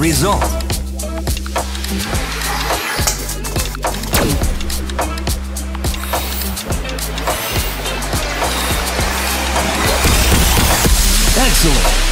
Result. Excellent.